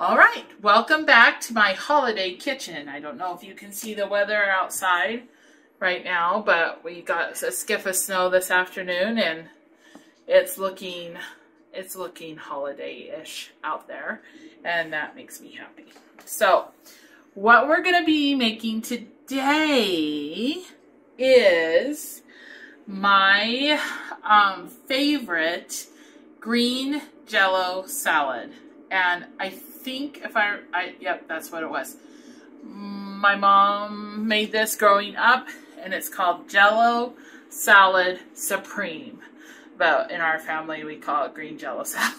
All right, welcome back to my holiday kitchen. I don't know if you can see the weather outside right now, but we got a skiff of snow this afternoon and it's looking it's looking holiday-ish out there and that makes me happy. So, what we're going to be making today is my um, favorite green jello salad. And I think if I, I, yep, that's what it was. My mom made this growing up and it's called Jello Salad Supreme. But in our family, we call it green jello salad.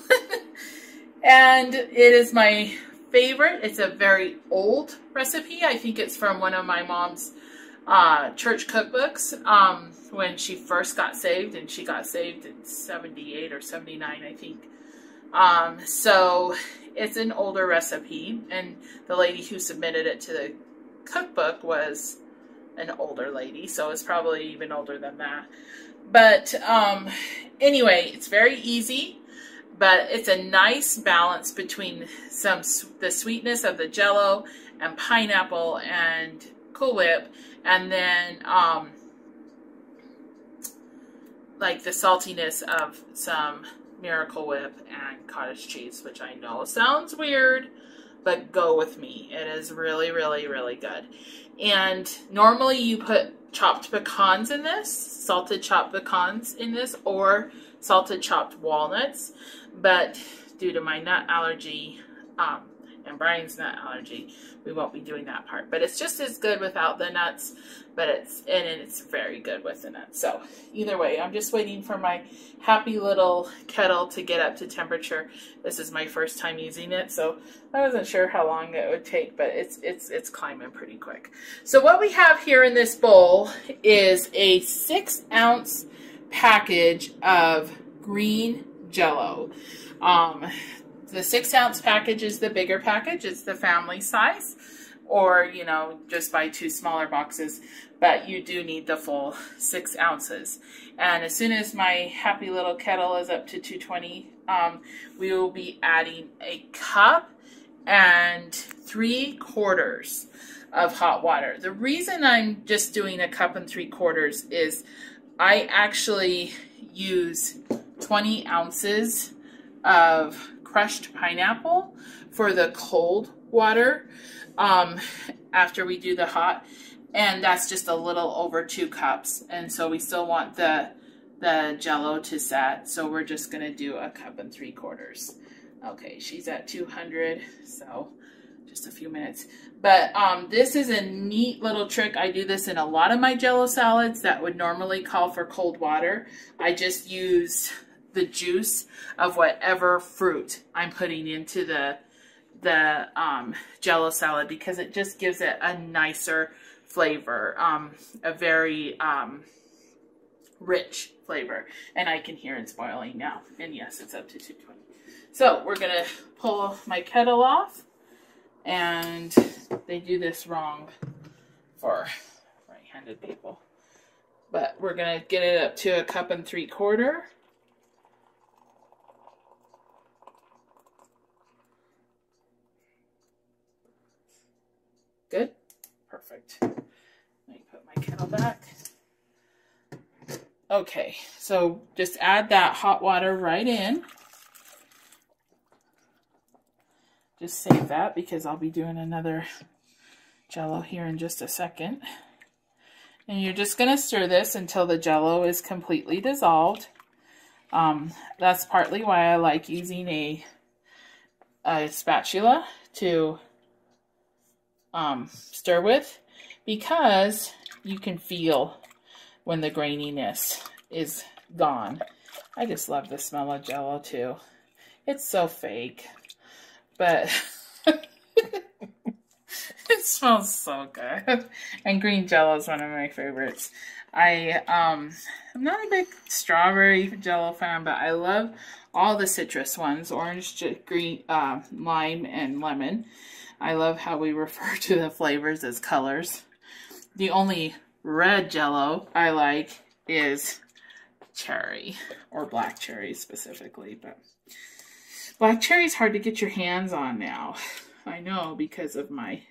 and it is my favorite. It's a very old recipe. I think it's from one of my mom's uh, church cookbooks um, when she first got saved, and she got saved in 78 or 79, I think. Um, so it's an older recipe, and the lady who submitted it to the cookbook was an older lady, so it's probably even older than that. But um, anyway, it's very easy, but it's a nice balance between some the sweetness of the jello and pineapple and Cool Whip, and then um, like the saltiness of some Miracle Whip and cottage cheese, which I know sounds weird, but go with me. It is really, really, really good. And normally you put chopped pecans in this, salted chopped pecans in this, or salted chopped walnuts. But due to my nut allergy, um, and Brian's nut allergy, we won't be doing that part. But it's just as good without the nuts, but it's and it's very good with the nuts. So either way, I'm just waiting for my happy little kettle to get up to temperature. This is my first time using it, so I wasn't sure how long it would take, but it's it's it's climbing pretty quick. So what we have here in this bowl is a six ounce package of green jello. Um, the six ounce package is the bigger package. It's the family size or, you know, just buy two smaller boxes, but you do need the full six ounces. And as soon as my happy little kettle is up to 220, um, we will be adding a cup and three quarters of hot water. The reason I'm just doing a cup and three quarters is I actually use 20 ounces of crushed pineapple for the cold water um, after we do the hot. And that's just a little over two cups. And so we still want the, the jello to set. So we're just going to do a cup and three quarters. Okay, she's at 200. So just a few minutes. But um, this is a neat little trick. I do this in a lot of my jello salads that would normally call for cold water. I just use the juice of whatever fruit I'm putting into the the um, jello salad because it just gives it a nicer flavor, um, a very um, rich flavor. And I can hear it boiling now. And yes, it's up to 220. So we're going to pull my kettle off. And they do this wrong for right-handed people. But we're going to get it up to a cup and three quarter. Good? Perfect. Let me put my kettle back. Okay, so just add that hot water right in. Just save that because I'll be doing another jello here in just a second. And you're just going to stir this until the jello is completely dissolved. Um, that's partly why I like using a, a spatula to um, stir with because you can feel when the graininess is gone. I just love the smell of jello too. It's so fake, but it smells so good. And green jello is one of my favorites. I, um, I'm not a big strawberry jello fan, but I love all the citrus ones, orange, green, uh, lime, and lemon. I love how we refer to the flavors as colors. The only red jello I like is cherry, or black cherry specifically. But Black cherry's hard to get your hands on now. I know because of my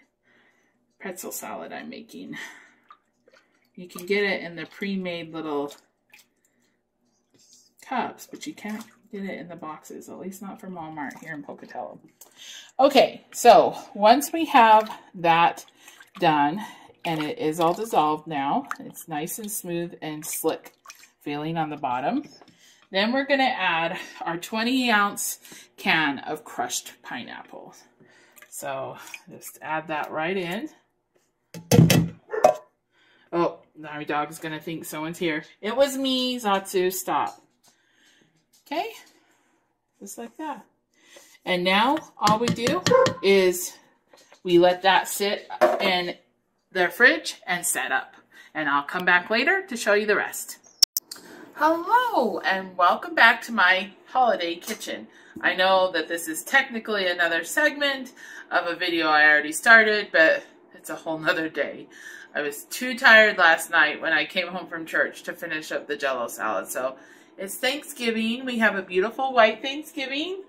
pretzel salad I'm making. You can get it in the pre-made little cups, but you can't get it in the boxes, at least not from Walmart here in Pocatello. Okay, so once we have that done, and it is all dissolved now, it's nice and smooth and slick feeling on the bottom. Then we're going to add our 20 ounce can of crushed pineapple. So just add that right in. Oh, my dog's going to think someone's here. It was me, Zatsu. Stop. Okay, just like that. And now all we do is we let that sit in the fridge and set up. And I'll come back later to show you the rest. Hello and welcome back to my holiday kitchen. I know that this is technically another segment of a video I already started, but it's a whole nother day. I was too tired last night when I came home from church to finish up the jello salad, so it's Thanksgiving. We have a beautiful white Thanksgiving,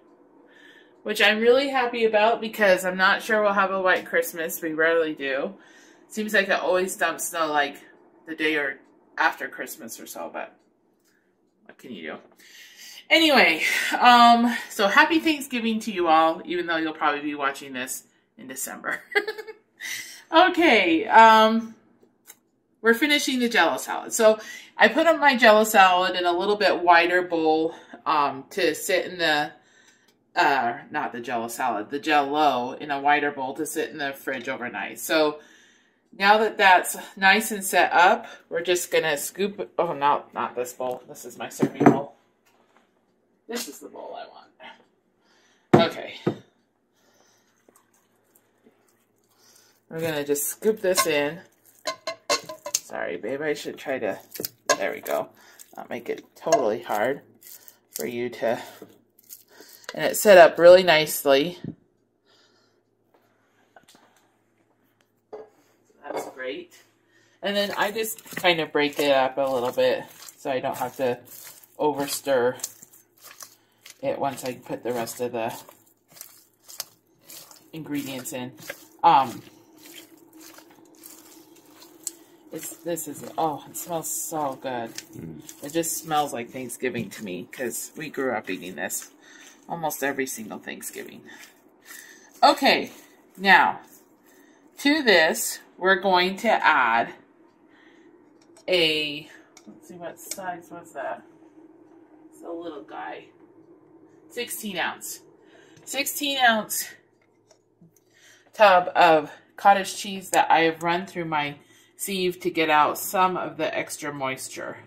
which I'm really happy about because I'm not sure we'll have a white Christmas. We rarely do. Seems like it always dumps snow like the day or after Christmas or so, but what can you do? Anyway, um, so happy Thanksgiving to you all, even though you'll probably be watching this in December. okay, um, we're finishing the jello salad. So I put up my jello salad in a little bit wider bowl um, to sit in the, uh, not the jello salad, the jello in a wider bowl to sit in the fridge overnight. So now that that's nice and set up, we're just going to scoop, oh, no, not this bowl. This is my serving bowl. This is the bowl I want. Okay. We're going to just scoop this in. Sorry, babe. I should try to... There we go. Not make it totally hard for you to... And it's set up really nicely. That's great. And then I just kind of break it up a little bit so I don't have to over stir it once I put the rest of the ingredients in. Um, it's this is oh, it smells so good. Mm. It just smells like Thanksgiving to me because we grew up eating this almost every single Thanksgiving. Okay, now to this we're going to add a let's see what size was that. It's a little guy. 16 ounce. 16 ounce tub of cottage cheese that I have run through my sieve to get out some of the extra moisture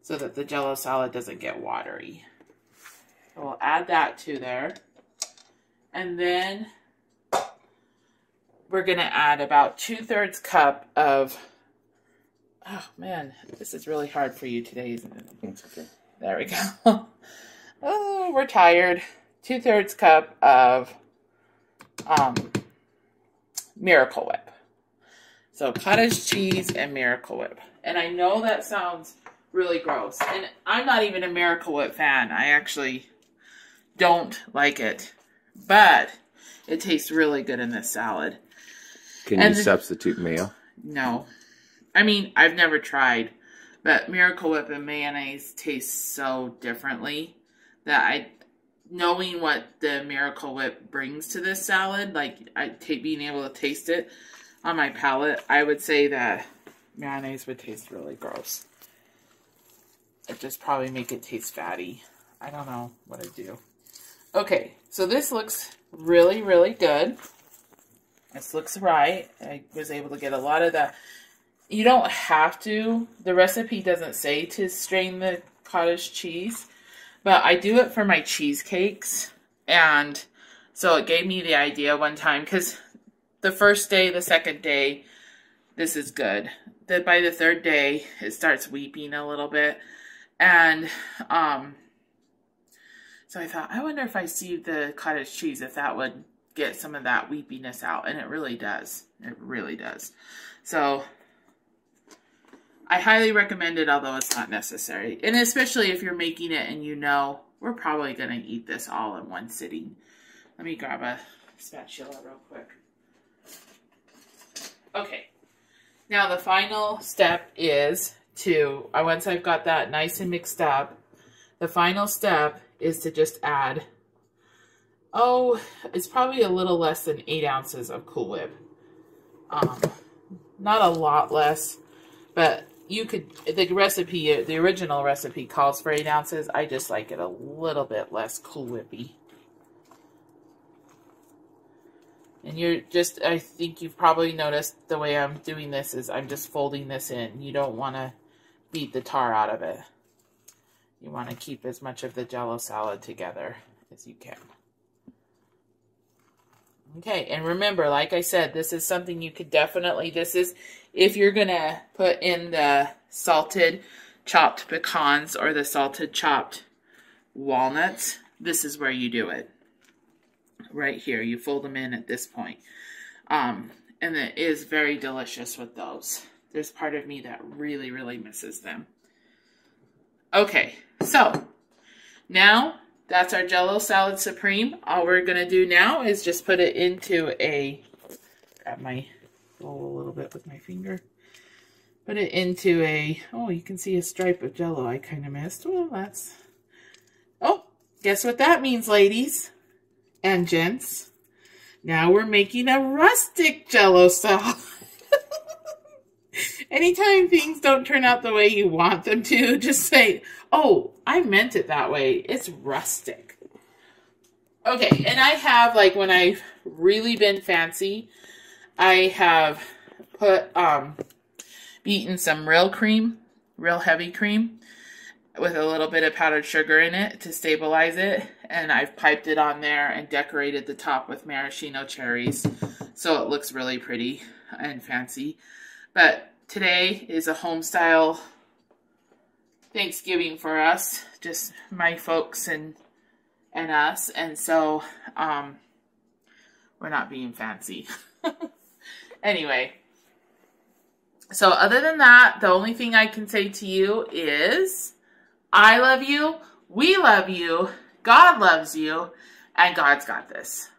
so that the jello salad doesn't get watery. So we'll add that to there. And then we're going to add about two-thirds cup of, oh man, this is really hard for you today, isn't it? It's okay. There we go. oh, we're tired. Two-thirds cup of um, Miracle Whip. So cottage cheese and Miracle Whip. And I know that sounds really gross. And I'm not even a Miracle Whip fan. I actually don't like it. But it tastes really good in this salad. Can and you substitute mayo? No. I mean, I've never tried. But Miracle Whip and mayonnaise taste so differently that I knowing what the Miracle Whip brings to this salad, like I being able to taste it, on my palate, I would say that mayonnaise would taste really gross. It just probably make it taste fatty. I don't know what I do. Okay, so this looks really, really good. This looks right. I was able to get a lot of the... You don't have to. The recipe doesn't say to strain the cottage cheese. But I do it for my cheesecakes. And so it gave me the idea one time. Because the first day, the second day, this is good. That by the third day, it starts weeping a little bit. And, um, so I thought, I wonder if I see the cottage cheese, if that would get some of that weepiness out. And it really does. It really does. So, I highly recommend it, although it's not necessary. And especially if you're making it and you know we're probably going to eat this all in one sitting. Let me grab a spatula real quick. Okay. Now the final step is to, uh, once I've got that nice and mixed up, the final step is to just add, oh, it's probably a little less than eight ounces of Cool Whip. Um, not a lot less, but you could, the recipe, the original recipe calls for eight ounces. I just like it a little bit less Cool Whippy. And you're just, I think you've probably noticed the way I'm doing this is I'm just folding this in. You don't want to beat the tar out of it. You want to keep as much of the jello salad together as you can. Okay, and remember, like I said, this is something you could definitely, this is, if you're going to put in the salted chopped pecans or the salted chopped walnuts, this is where you do it right here. You fold them in at this point. Um, and it is very delicious with those. There's part of me that really, really misses them. Okay, so now that's our Jello Salad Supreme. All we're going to do now is just put it into a, grab my bowl a little bit with my finger. Put it into a, oh, you can see a stripe of Jello I kind of missed. Well, that's, oh, guess what that means, ladies? And gents, now we're making a rustic jello salad. Anytime things don't turn out the way you want them to, just say, oh, I meant it that way. It's rustic. Okay, and I have, like, when I've really been fancy, I have put, um, beaten some real cream, real heavy cream, with a little bit of powdered sugar in it to stabilize it. And I've piped it on there and decorated the top with maraschino cherries. So it looks really pretty and fancy. But today is a home style Thanksgiving for us. Just my folks and and us. And so um, we're not being fancy. anyway. So other than that, the only thing I can say to you is I love you. We love you. God loves you. And God's got this.